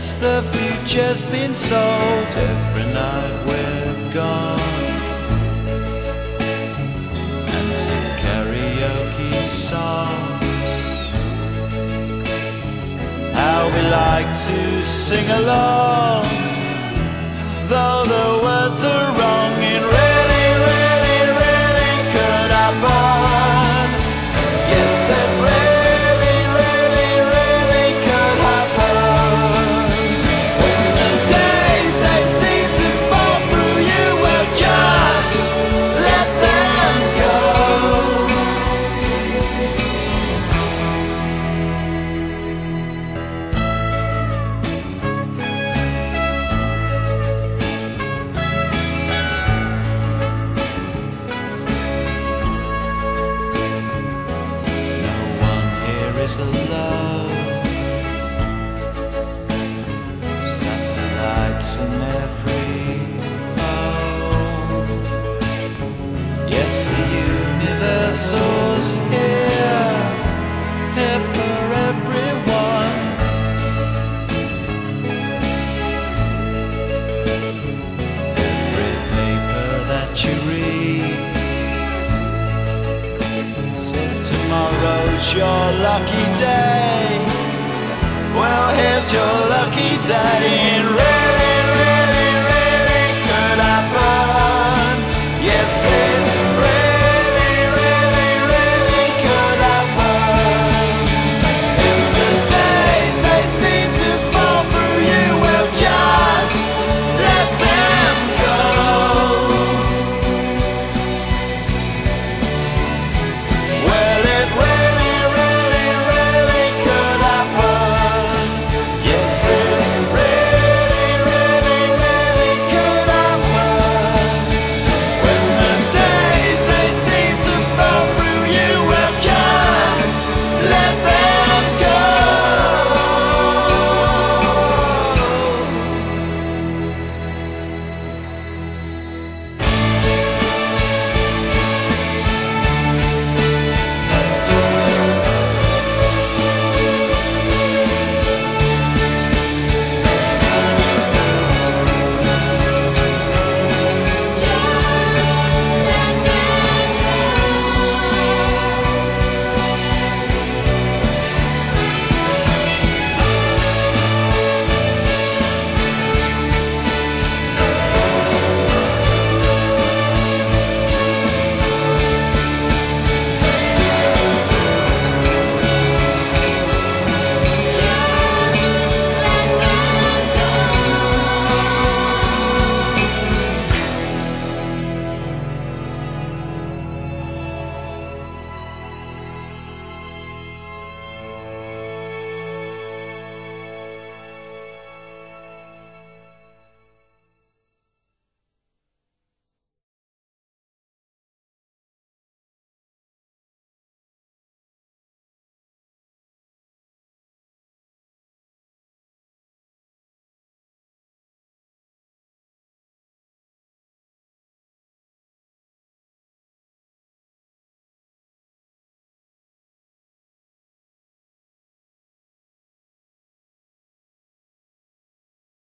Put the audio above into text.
Yes, the future's been sold every night we're gone. And some karaoke songs. How we like to sing along, though the words are here is alone. Satellites in every home. Yes, the universe tomorrow's your lucky day. Well, here's your lucky day in red.